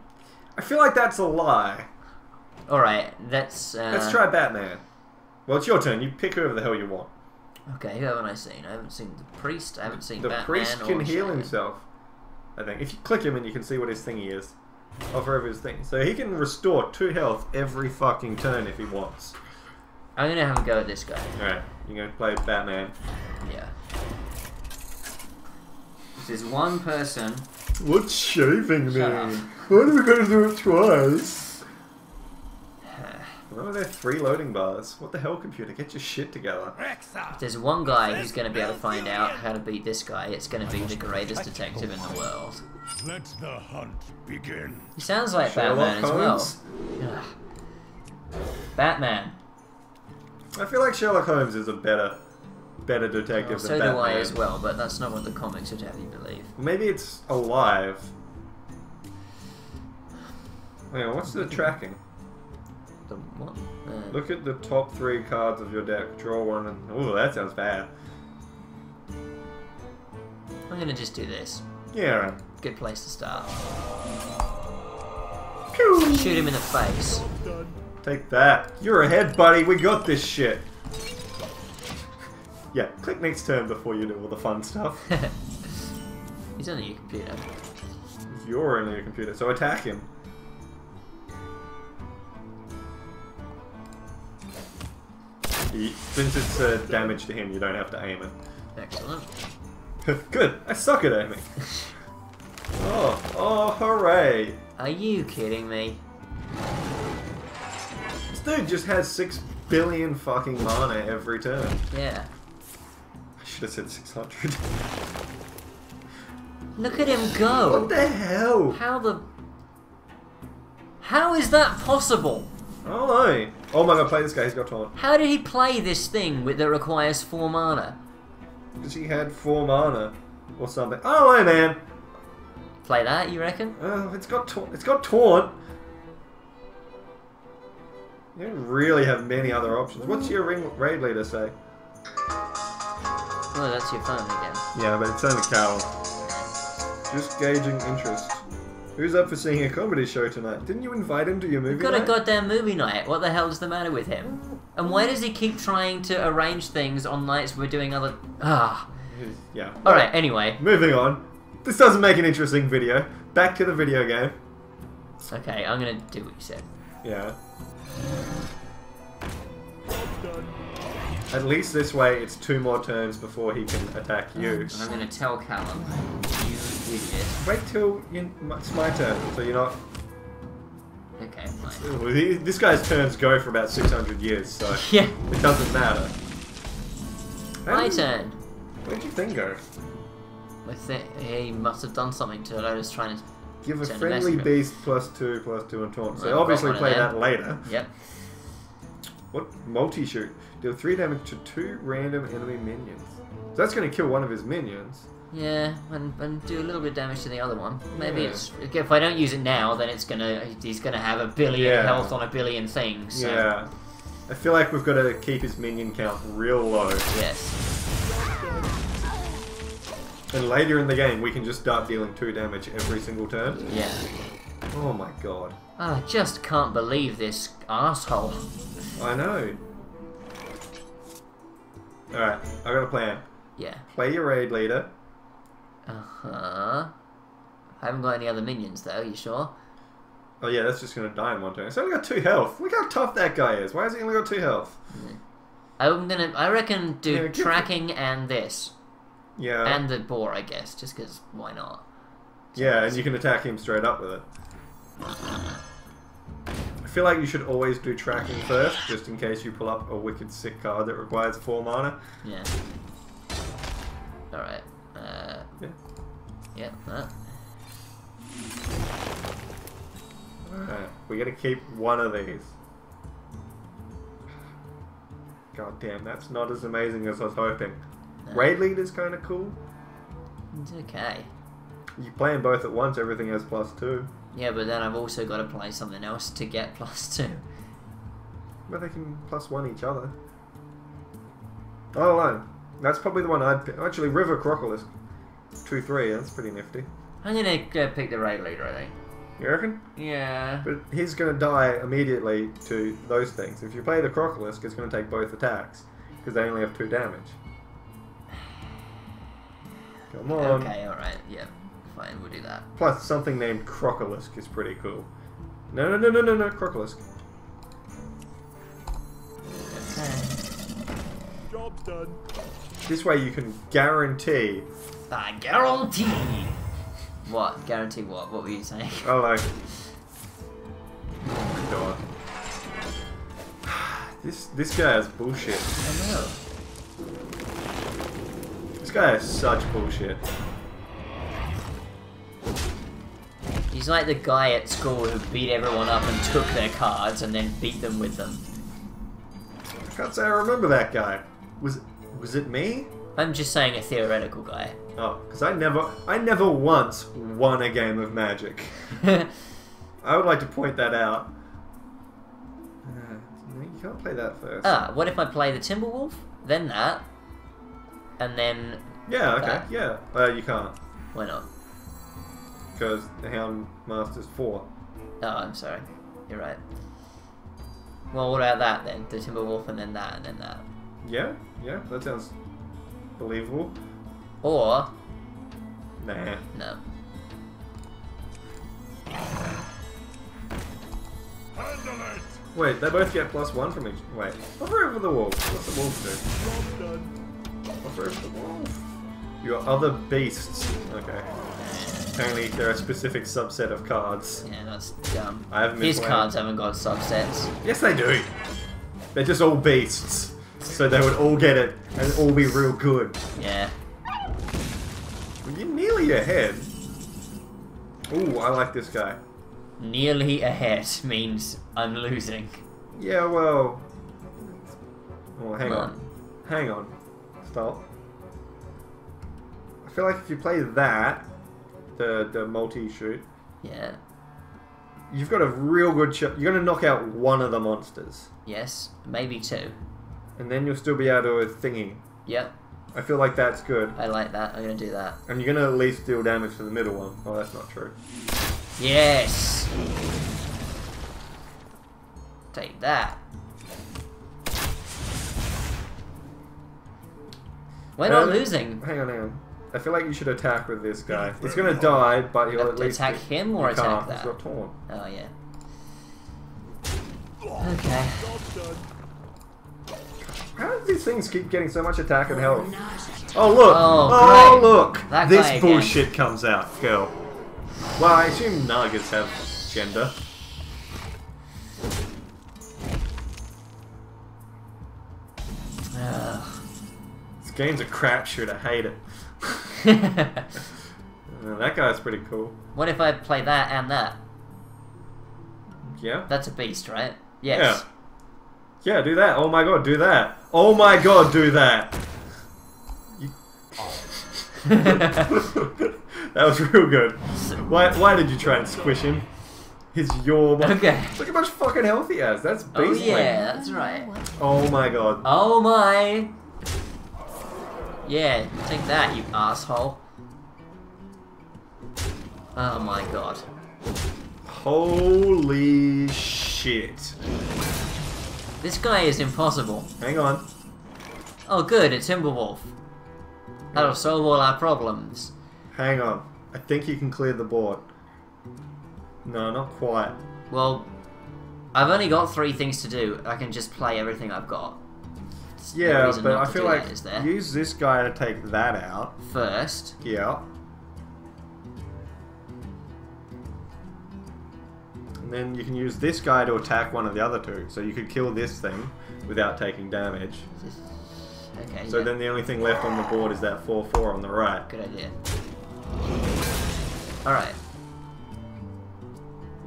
I feel like that's a lie. All right, that's. Uh, Let's try Batman. Well, it's your turn. You pick whoever the hell you want. Okay, who haven't I seen? I haven't seen the priest. I haven't seen The Batman priest or can heal Shadow. himself. I think if you click him and you can see what his thingy is. Oh, forever his thing. So he can restore two health every fucking turn if he wants. I'm gonna have a go at this guy. Alright, you're gonna play Batman. Yeah. There's one person. What's shaving Shut up. mean? Why are we going to do it twice? [SIGHS] Why are there three loading bars? What the hell, computer? Get your shit together. If there's one guy uh, who's going to be able to find out how to beat this guy, it's going to be the greatest detective in the world. Let the hunt begin. He sounds like Sherlock Batman as well. Holmes? Ugh. Batman. I feel like Sherlock Holmes is a better, better detective Well, than so Batman. do I as well, but that's not what the comics would have you believe. Maybe it's alive. Hang on, what's the tracking? The what? Uh, Look at the top three cards of your deck. Draw one and... Ooh, that sounds bad. I'm gonna just do this. Yeah, right. Good place to start. Pew! Shoot him in the face. Done. Take that. You're ahead, buddy. We got this shit. Yeah, click next turn before you do all the fun stuff. [LAUGHS] He's on your computer. You're only your computer, so attack him. He, since it's uh, damage to him, you don't have to aim it. Excellent. [LAUGHS] Good. I suck at aiming. [LAUGHS] Oh, oh, hooray! Are you kidding me? This dude just has six billion fucking mana every turn. Yeah. I should have said six hundred. Look at him go! what the hell? How the... How is that possible? Know. Oh my god, play this guy. He's got taunt. How did he play this thing with, that requires four mana? Because he had four mana or something. Oh, don't man. Play that, you reckon? Oh, it's got taunt. It's got taunt. You don't really have many other options. What's your ring raid leader say? Oh, that's your phone again. Yeah, but it's only Carol. Just gauging interest. Who's up for seeing a comedy show tonight? Didn't you invite him to your movie We've got a goddamn movie night. What the hell is the matter with him? And why does he keep trying to arrange things on nights we're doing other... Ah. Yeah. Alright, anyway. Moving on. This doesn't make an interesting video. Back to the video game. Okay, I'm gonna do what you said. Yeah. At least this way, it's two more turns before he can attack you. And I'm gonna tell Callum, you idiot. Wait till you, it's my turn, so you're not. Okay, fine. This guy's turns go for about 600 years, so [LAUGHS] Yeah, it doesn't matter. my turn. Where'd your thing go? I think he must have done something to it. I was trying to. Give a Send friendly message. beast plus two, plus two, and taunt. So got obviously play that later. Yep. What Multi-Shot? Deal three damage to two random enemy minions. So that's going to kill one of his minions. Yeah, and, and do a little bit of damage to the other one. Maybe Yeah. it's if I don't use it now, then it's gonna he's gonna have a billion Yeah. health on a billion things. So. Yeah. I feel like we've got to keep his minion count real low. Yes. And later in the game, we can just start dealing two damage every single turn. Yeah. Oh my god. I just can't believe this asshole. I know. Alright, I got a plan. Yeah. Play your raid leader. Uh huh. I haven't got any other minions though. You sure? Oh yeah, that's just gonna die in one turn. It's only got two health. Look how tough that guy is. Why has he only got two health? I'm gonna. I reckon do Yeah, tracking and this Yeah. and the boar. I guess just because why not? yeah, and you can attack him straight up with it. I feel like you should always do tracking first, just in case you pull up a wicked sick card that requires four mana. Yeah. All right. Uh. Yeah. Yeah. That. Alright, we gotta keep one of these. God damn, that's not as amazing as I was hoping. Raid leader's kind of cool. It's okay. You play them both at once, everything has plus two. Yeah, but then I've also got to play something else to get plus two. But they can plus one each other. I don't know. That's probably the one I'd pick. Actually, River Crocolisk. 2 3, that's pretty nifty. I'm gonna go pick the raid leader. I think. You reckon? Yeah. But he's going to die immediately to those things. If you play the Crocolisk, it's going to take both attacks. Because they only have two damage. Come on. Okay. All right. Yeah. Fine. We'll do that. Plus, something named Crocolisk is pretty cool. No, no, no, no, no, no, Crocolisk. Okay. Job's done. This way you can guarantee. I guarantee. What? Guarantee what? What were you saying? Oh like. Oh my god. [SIGHS] This this guy is bullshit. I know. This guy is such bullshit. He's like the guy at school who beat everyone up and took their cards and then beat them with them. I can't say I remember that guy. Was was it me? I'm just saying a theoretical guy. [LAUGHS] Oh, because I never I never once won a game of Magic. [LAUGHS] I would like to point that out. Uh, you can't play that first. ah, what if I play the Timberwolf, then that, and then yeah, okay, that. yeah. Uh, you can't why not? because the Hound Master's four. Oh, I'm sorry. You're right. Well, what about that then? The Timberwolf and then that and then that. Yeah, yeah, that sounds believable. Or Nah. no. Handle it! Wait, they both get plus one from each. Wait, hover over the wolf. What's the wolf do? Hover over the wolf. Your other beasts. Okay. Apparently, there are a specific subset of cards. Yeah, that's dumb. I haven't playing. cards haven't got subsets. Yes, they do. They're just all beasts. So they would all get it and all be real good. Yeah. Well, You're nearly ahead. Ooh, I like this guy. Nearly ahead means I'm losing. Yeah, well. Oh, hang Come on. Hang on. Stop. I feel like if you play that, the the Multi-Shot, Yeah. you've got a real good shot. You're gonna knock out one of the monsters, Yes. Maybe two. and then you'll still be able to a thingy. Yep. I feel like that's good, I like that. I'm gonna do that. and you're gonna at least deal damage to the middle one. Oh, that's not true. Yes. Take that. We're not Um, losing. Hang on, hang on. I feel like you should attack with this guy. He's gonna die, but he'll at least attack him or attack can't, that? He's got taunt. Oh yeah. Okay. How do these things keep getting so much attack and health? Oh look! Oh, Oh, look! That this guy again. bullshit comes out, girl. Well, I assume Nagas have gender. Ugh. Game's a crapshoot. I hate it. [LAUGHS] Uh, that guy's pretty cool. what if I play that and that? Yeah. That's a beast, right? Yes. Yeah. Yeah. Do that. Oh my god. Do that. Oh my god. Do that. You... [LAUGHS] [LAUGHS] that was real good. Why? Why did you try and squish him? His yaw. Okay. Look how much fucking health he has. That's Oh yeah, that's right. Oh my god. Oh my. Yeah, take that, you asshole. Oh my god. Holy shit. This guy is impossible. Hang on. Oh good, a Timberwolf. That'll solve all our problems. Hang on. I think you can clear the board. No, not quite. Well, I've only got three things to do. I can just play everything I've got. There's no Yeah, reason but not I to feel do like that, is there? use this guy to take that out. First, Yeah. And then you can use this guy to attack one of the other two. So you could kill this thing without taking damage. okay, So yeah, then the only thing left on the board is that 4-4 on the right. good idea. Alright,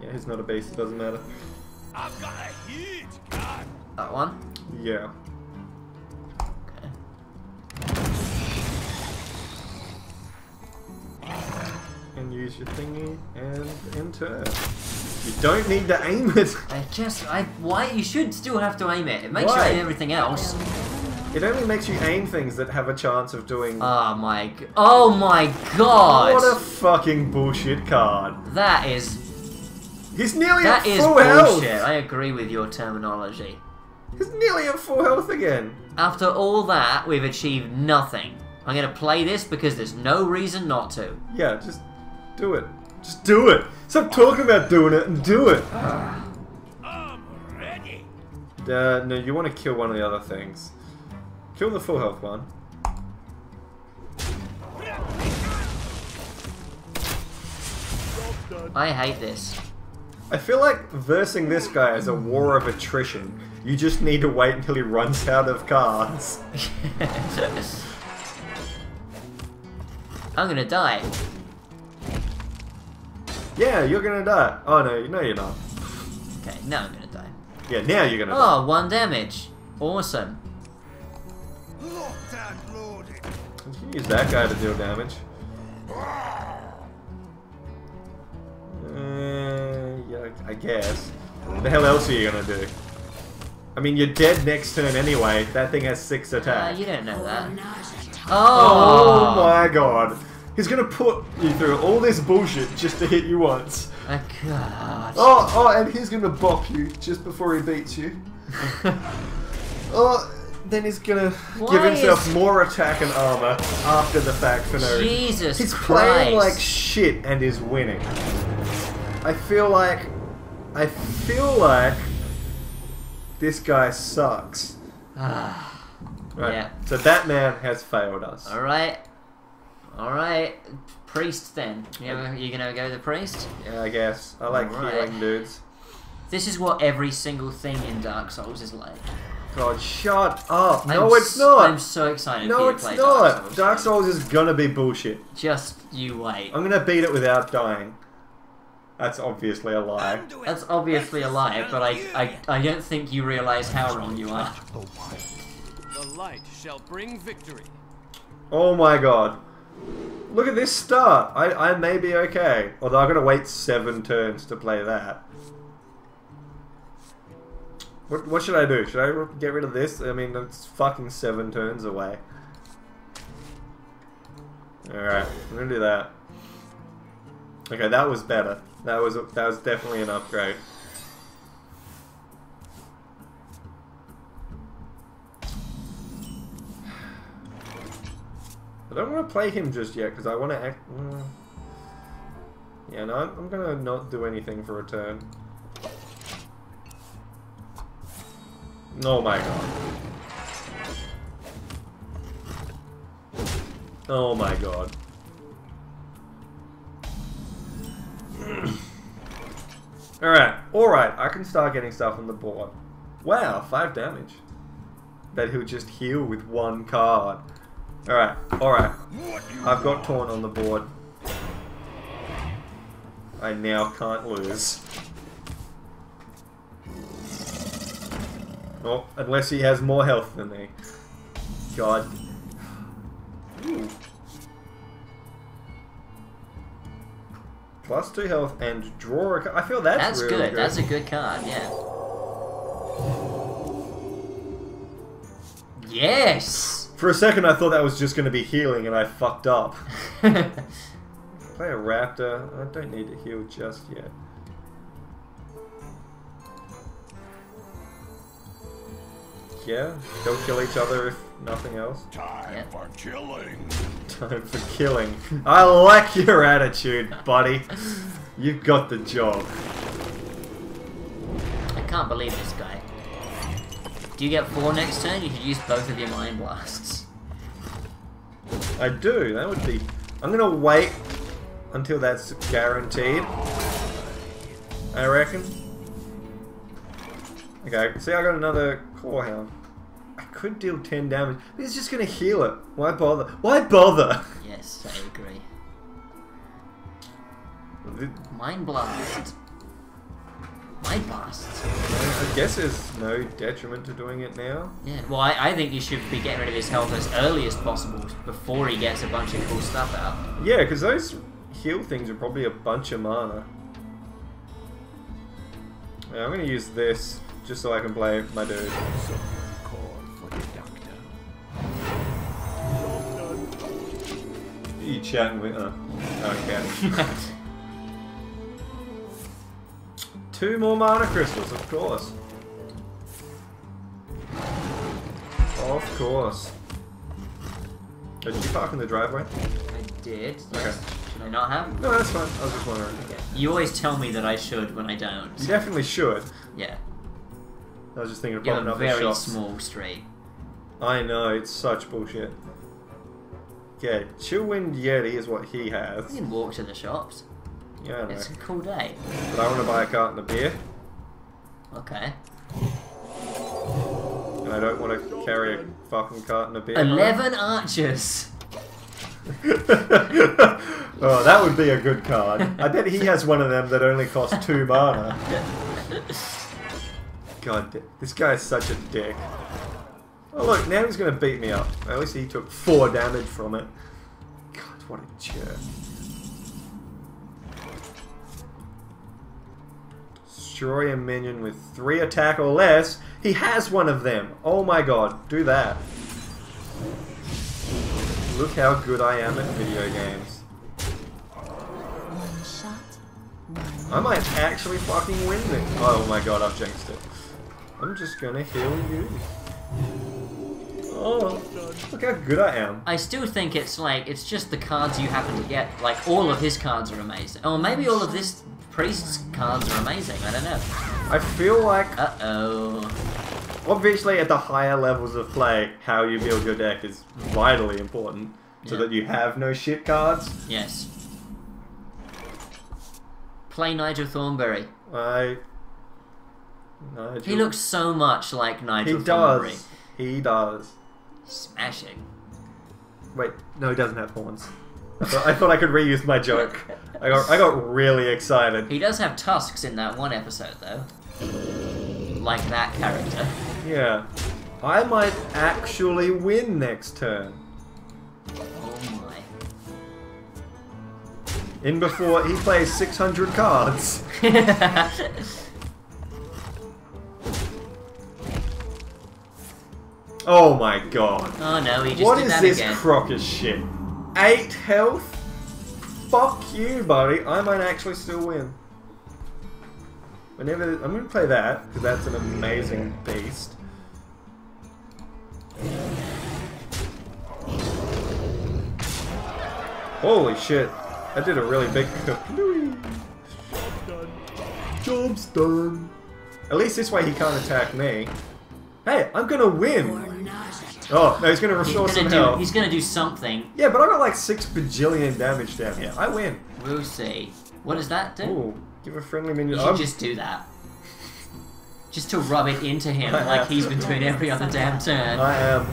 Yeah, he's not a beast, it doesn't matter. I've got a huge card. that one. Yeah. And use your thingy and enter. You don't need to aim it. I just, I, why, you should still have to aim it. It makes Why? you aim everything else. It only makes you aim things that have a chance of doing. Oh my, oh my god! what a fucking bullshit card. That is, He's nearly that at is full bullshit. health. I agree with your terminology. He's nearly at full health again. After all that, we've achieved nothing. I'm gonna play this because there's no reason not to. Yeah, just do it. Just do it. Stop talking about doing it and do it. I'm ready. Uh, no, you want to kill one of the other things. Kill the full health one. I hate this. I feel like versing this guy is a war of attrition. You just need to wait until he runs out of cards. [LAUGHS] I'm gonna die. Yeah, you're gonna die. Oh no, no you're not. Okay, now I'm gonna die. Yeah, now you're gonna die. Oh, one damage. Awesome. Locked and loaded. You can use that guy to deal damage. Uh, yeah, I guess. What the hell else are you gonna do? I mean, you're dead next turn anyway. That thing has six Uh, attack. you don't know that. Oh Oh, my god. He's gonna put you through all this bullshit just to hit you once. My god. Oh, oh, and he's gonna bop you just before he beats you. [LAUGHS] Oh, then he's gonna Why give himself is- more attack and armor after the fact for no reason. Jesus He's Christ. playing like shit and is winning. I feel like, I feel like this guy sucks. Ah, Right. Yeah. So that man has failed us. Alright. Alright. Priest then. You, ever, you gonna go the priest? Yeah, I guess. I like Alright. healing dudes. This is what every single thing in Dark Souls is like. God, shut up. No, I'm it's not. I'm so excited for no, you it's play not. Dark Souls. Dark Souls is gonna be bullshit. Just you wait. I'm gonna beat it without dying. That's obviously a lie. That's obviously a lie, but I, I, I don't think you realise how wrong you are. The light shall bring victory. Oh my god. Look at this start. I, I may be okay. Although I'm gonna wait seven turns to play that. What, what should I do? Should I get rid of this? I mean, it's fucking seven turns away. Alright, I'm gonna do that. Okay, that was better. That was that was definitely an upgrade. I don't want to play him just yet because I want to act. mm. Yeah, no, I'm, I'm gonna not do anything for a turn. Oh my god. Oh my god. [CLEARS THROAT] Alright, alright, I can start getting stuff on the board. Wow, 5 damage. Bet he'll just heal with one card. Alright, alright. I've got Torn on the board. I now can't lose. Oh, unless he has more health than me. God. Ooh. Plus two health and draw a card. I feel that's, That's really good. good. That's a good card, yeah. Yes! For a second, I thought that was just going to be healing, and I fucked up. [LAUGHS] Play a raptor. I don't need to heal just yet. Yeah, they'll kill each other if nothing else. time Yeah. for killing. Time for killing. I like your attitude, buddy. You've got the job. I can't believe this guy. Do you get four next turn? You should use both of your Mind Blasts. I do. That would be. I'm gonna wait until that's guaranteed. I reckon. Okay. See, I got another core hound. I could deal 10 damage. but It's just gonna heal it. Why bother? Why bother? Yes, I agree. Mind Blast. Mind Blast. I guess there's no detriment to doing it now. Yeah, well, I, I think you should be getting rid of his health as early as possible before he gets a bunch of cool stuff out. Yeah, because those heal things are probably a bunch of mana. Yeah, I'm gonna use this just so I can play my dude. Call for the doctor. You chatting with? Uh, okay. [LAUGHS] [LAUGHS] Two more mana crystals, of course. Of course. Did you park in the driveway? I did. Okay. Should I not have? No, that's fine. I was just wondering. Okay. You always tell me that I should when I don't. You definitely should. Yeah. I was just thinking of popping a up very small street. I know, it's such bullshit. Okay, Chillwind Yeti is what he You has. can walk to the shops. Yeah. It's a cool day. But I want to buy a carton of beer, Okay. and I don't want to carry a fucking carton of beer. Eleven archers. [LAUGHS] oh, that would be a good card. I bet he has one of them that only costs two mana. God, this guy is such a dick. Oh look, now he's gonna beat me up. At least he took four damage from it. God, what a jerk. Destroy a minion with three attack or less. He has one of them. Oh my god, do that. Look how good I am at video games. I might actually fucking win this. Oh my god, I've jinxed it. I'm just gonna heal you. Oh, look how good I am. I still think it's like it's just the cards you happen to get. Like all of his cards are amazing. Or maybe all of this priest's cards are amazing. I don't know. I feel like, Uh oh. obviously, at the higher levels of play, how you build your deck is vitally important. So Yeah. that you have no shit cards. Yes. Play Nigel Thornberry. I. Nigel. He looks so much like He Nigel He does. He does. Smashing. Wait, no, he doesn't have horns. I thought I, could reuse my joke. I got, I got really excited. He does have tusks in that one episode, though. Like that character. Yeah. I might actually win next turn. Oh my. In before he plays 600 cards. [LAUGHS] Oh my god. oh no, he just What did is this again. crocker shit? 8 health? Fuck you, buddy. I might actually still win. Whenever I'm gonna play that, because that's an amazing beast. Holy shit. I did a really big. Job's done. At least this way he can't attack me. Hey, I'm gonna win! Oh, no, he's gonna he's restore gonna some do. health. He's gonna do something. Yeah, but I got like six bajillion damage down here. I win. We'll see. What does that do? Ooh, give a friendly You minion. should just do that. Just to rub it into him, I like he's to. been doing every other damn turn. I am.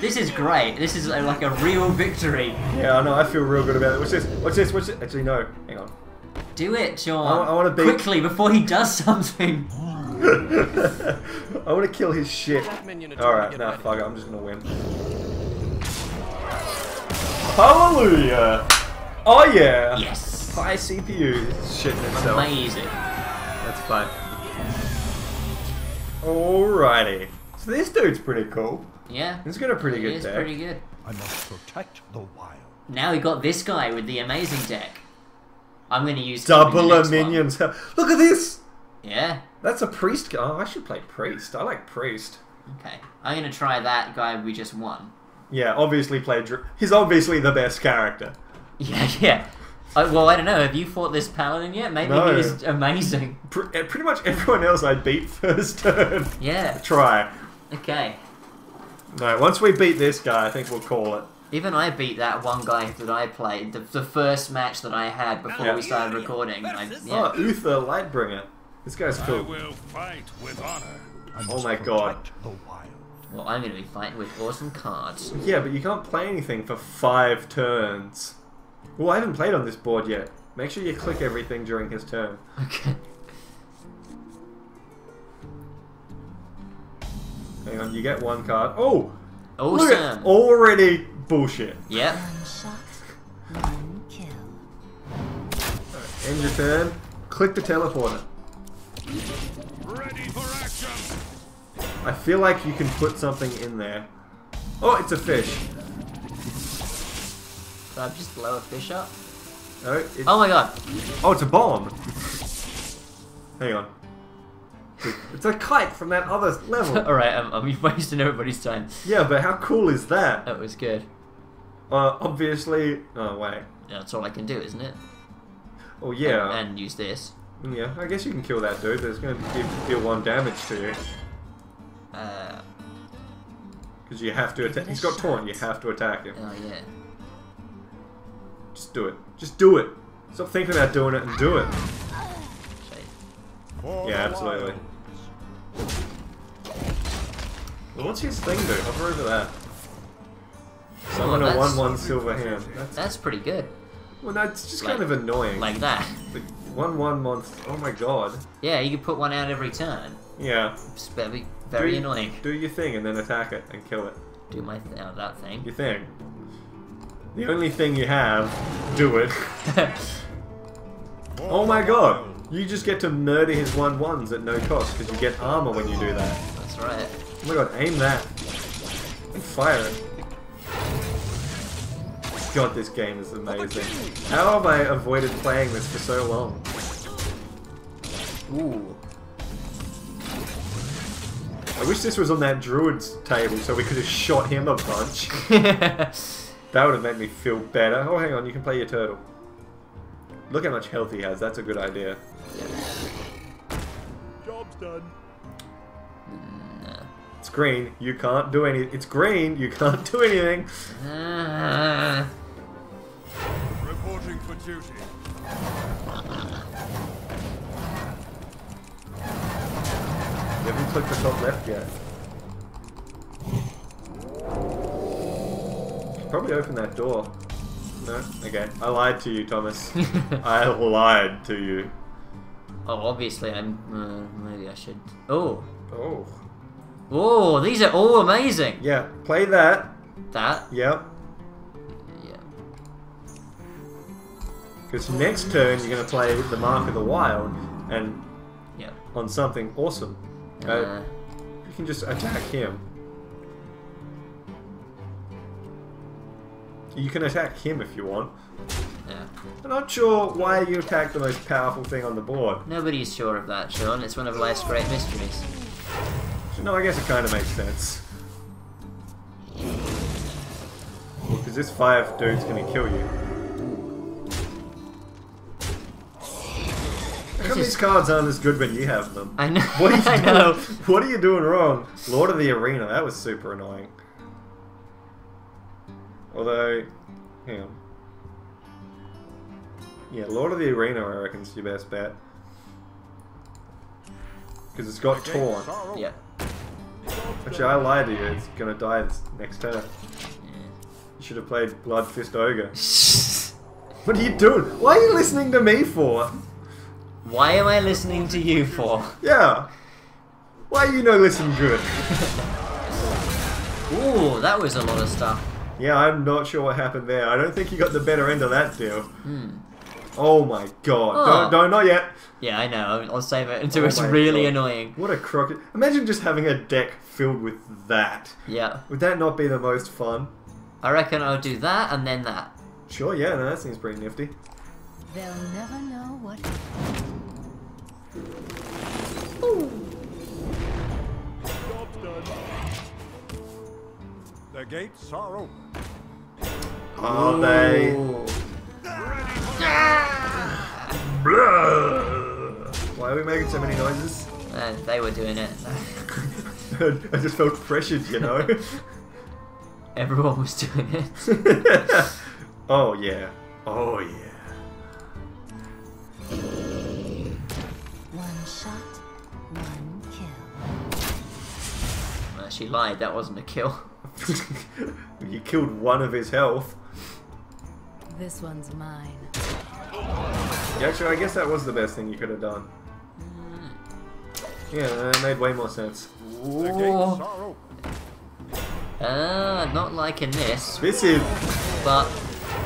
This is great. This is uh, like a real victory. Yeah, I know. I feel real good about it. What's this? What's this? What's this? Actually, no. Hang on. Do it, Sean. I- I wanna be- quickly before he does [LAUGHS] something. [LAUGHS] I want to kill his shit. That minion to All right, get nah, ready. fuck it. I'm just gonna win. Hallelujah! Oh yeah! Yes. High CPU shitting itself. Amazing. That's fine. Alrighty. So this dude's pretty cool. Yeah. He's got a pretty he good is deck. pretty good. I must protect the wild. Now we got this guy with the amazing deck. I'm gonna use Double the a next one. minions. Look at this. Yeah. That's a priest. Oh, I should play priest. I like priest. Okay. I'm gonna try that guy we just won. Yeah, obviously play. Dr- He's obviously the best character. [LAUGHS] Yeah, yeah. Uh, well, I don't know. Have you fought this paladin yet? Maybe No. he is amazing. [LAUGHS] Pr- uh, pretty much everyone else I beat [LAUGHS] first turn. Yeah. Try. Okay. No, once we beat this guy, I think we'll call it. Even I beat that one guy that I played, the, the first match that I had before Yeah. we started recording. I, Oh. Uther Lightbringer. This guy's I cool. will fight with honor. Oh my God. protect Well, I'm going to be fighting with awesome cards. Yeah, but you can't play anything for five turns. Well, I haven't played on this board yet. Make sure you click everything during his turn. Okay. Hang on, you get one card. Oh! Look at Awesome. already bullshit. Yep. one shot, one kill. End your turn. Click the teleporter. Ready for action. I feel like you can put something in there. Oh, it's a fish. So I just blow a fish up. No, it's, Oh my god. oh, it's a bomb. Hang on. It's a kite from that other level. [LAUGHS] Alright, I'm, I'm wasting everybody's time. yeah, but how cool is that? That was good. Uh, obviously. Oh wait. That's all I can do, isn't it? Oh yeah. And, and use this. Yeah, I guess you can kill that dude, but it's going to give, deal one damage to you. Uh, Because you have to attack. He's got taunt, you have to attack him. oh yeah. Just do it. Just do it. Stop thinking about doing it and do it. Shade. Yeah, absolutely. Well, what's his thing do? Hover over that. Summon a that's- 1-1 silver hand. That's, That's pretty good. well, no, it's just Like- kind of annoying. Like that. The 1-1 monster. Oh my god. Yeah, you can put one out every turn. Yeah. It's very, very do, annoying. Do your thing and then attack it and kill it. Do my th- oh, that thing. Your thing. The only thing you have, do it. [LAUGHS] Oh my god! You just get to murder his 1-1s at no cost because you get armor when you do that. That's right. Oh my god, aim that. And fire it. God, this game is amazing. How have I avoided playing this for so long? Ooh. I wish this was on that druid's table so we could have shot him a bunch. [LAUGHS] That would have made me feel better. Oh, hang on, you can play your turtle. Look how much health he has, that's a good idea. Job's done. It's green, you can't do any- It's green, you can't [LAUGHS] do anything. [LAUGHS] Ah. Duty. You haven't clicked the top left yet. Probably open that door. No? Okay. I lied to you, Thomas. [LAUGHS] I lied to you. oh, obviously, I'm. Uh, maybe I should. Oh. Oh. Oh, these are all amazing. Yeah, play that. That. Yep. Because next turn you're going to play the Mark of the Wild and Yeah. on something awesome. Uh, Uh, you can just attack him. You can attack him if you want. yeah. I'm not sure why you attack the most powerful thing on the board. Nobody's sure of that, Sean. It's one of life's great mysteries. No, I guess it kind of makes sense. Because this five dude's gonna kill you. How come these cards aren't as good when you have them? I know. [LAUGHS] What [LAUGHS] are you I doing? know. What are you doing wrong? Lord of the Arena, that was super annoying. Although, hang on. Yeah, Lord of the Arena, I reckon, is your best bet. Because it's got taunt. Yeah. Actually, I lied to you. It's gonna die this next turn. You should have played Boulderfist Ogre. [LAUGHS] What are you doing? Why are you listening to me for? Why am I listening to you for? Yeah. Why you no listen good? [LAUGHS] Ooh, that was a lot of stuff. Yeah, I'm not sure what happened there. I don't think you got the better end of that deal. Hmm. Oh my god. Oh. Don't, don't, not yet. Yeah, I know. I'll save it until Oh it's really God. annoying. What a crooked. Imagine just having a deck filled with that. Yeah. Would that not be the most fun? I reckon I'll do that and then that. Sure, yeah, no, that seems pretty nifty. They'll never know what Job's done. The gates are open. Are they? Why are we making so many noises? Uh, they were doing it. [LAUGHS] I just felt pressured, you know? [LAUGHS] Everyone was doing it. [LAUGHS] oh, yeah. Oh, yeah. Kill. She lied. That wasn't a kill. [LAUGHS] you killed one of his health. This one's mine. Yeah, actually, I guess that was the best thing you could have done. Yeah, that made way more sense. The gates Ooh. Uh, not liking this, This is but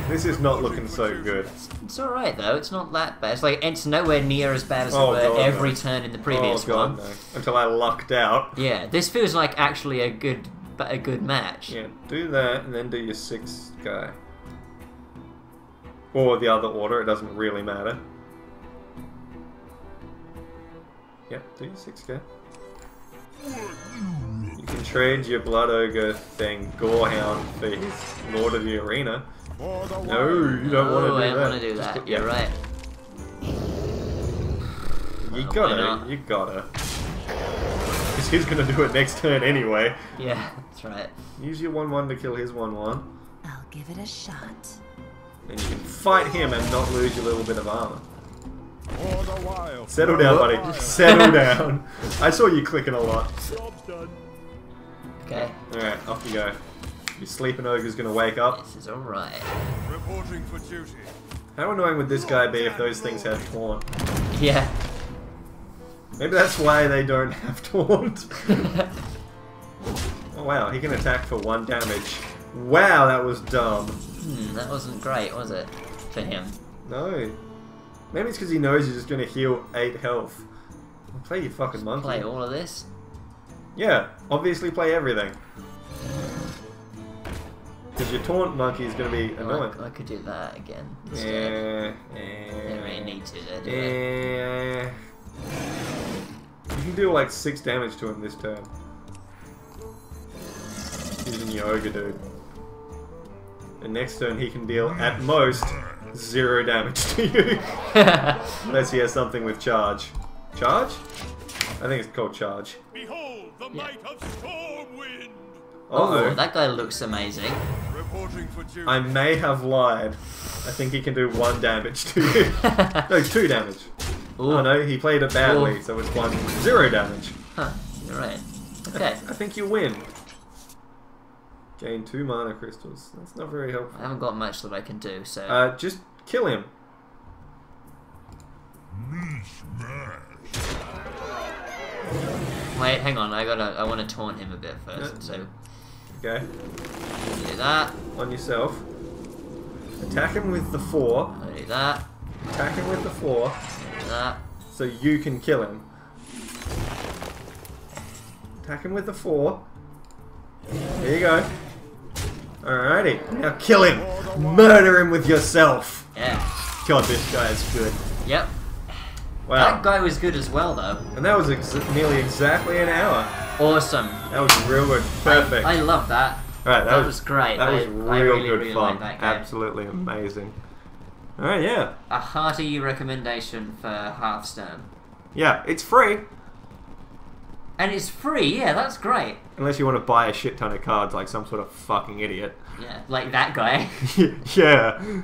this is not looking so good. It's alright though. It's not that bad. It's like it's nowhere near as bad as it Oh, were God, every no. turn in the previous oh god, one. no! Until I lucked out. Yeah, this feels like actually a good, a good match. Yeah, do that and then do your six guy. Or the other order, it doesn't really matter. Yep, do your six guy. You can trade your Blood Ogre thing, Gorehound, for his Lord of the Arena. For the No, you don't want to oh, do I that. don't want to do that. put- You're yeah, right. You Uh, gotta, you gotta. Because he's gonna do it next turn anyway. Yeah, that's right. Use your 1 1 to kill his 1 1. I'll give it a shot. And you can fight him and not lose your little bit of armor. For the wild. Settle down, buddy. Settle down. I saw you clicking a lot. Okay, Alright, off you go. Your sleeping ogre's gonna wake up. this is alright. Reporting for duty. How annoying would this guy be if those things had taunt? Yeah. Maybe that's why they don't have taunt. [LAUGHS] oh wow, he can attack for one damage. Wow, that was dumb. Hmm, that wasn't great, was it? For him. No. Maybe it's because he knows you're just gonna heal 8 health. Play your fucking monkey. Play all of this. Yeah, obviously play everything. Because your taunt monkey is gonna be Oh, annoying. I, I could do that again instead. Eh, Don't really eh, need to, though, do I? eh. You can do like 6 damage to him this turn. Using your ogre dude. And next turn he can deal at most zero damage to you. [LAUGHS] Unless he has something with charge. Charge? I think it's called charge. Behold the Yeah. might of Stormwind. Uh-oh. Oh, that guy looks amazing. Reporting for duty. I may have lied. I think he can do one damage to you. [LAUGHS] no, two damage. Ooh. Oh no, he played it badly, Ooh. so it's one zero damage. Huh, you're right. Okay. [LAUGHS] I think you win. Gain two mana crystals. That's not very helpful. I haven't got much that I can do, so... Uh, just kill him. Wait, hang on, I gotta... I want to taunt him a bit first, Yeah. so... Okay, Do that, on yourself. Attack him with the four. Do that, Attack him with the four, do that. so you can kill him. Attack him with the four. There you go. Alrighty, now kill him. Murder him with yourself. Yeah. God, this guy is good. Yep. Wow. That guy was good as well, though. And that was ex nearly exactly an hour. Awesome. That was real good. Perfect. I, I love that. Alright, that, that was, was great. That I- was real really, good really fun. liked that game. Absolutely amazing. Alright, yeah. A hearty recommendation for Hearthstone. Yeah, it's free. And it's free, yeah, that's great. Unless you want to buy a shit ton of cards like some sort of fucking idiot. Yeah, like that guy. [LAUGHS] yeah.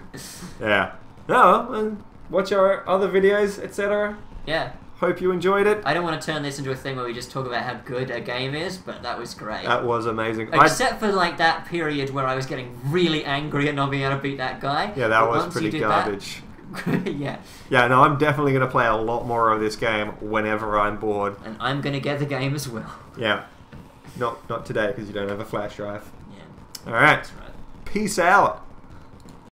Yeah. No, and watch our other videos, etc. yeah. Hope you enjoyed it. I don't want to turn this into a thing where we just talk about how good a game is, but that was great. That was amazing. Except for like that period where I was getting really angry at not being able to beat that guy. yeah, that But was pretty did that- garbage. [LAUGHS] yeah, Yeah, no, I'm definitely going to play a lot more of this game whenever I'm bored. and I'm gonna get the game as well. Yeah. Not not today because you don't have a flash drive. Yeah, All right. that's right. Peace out.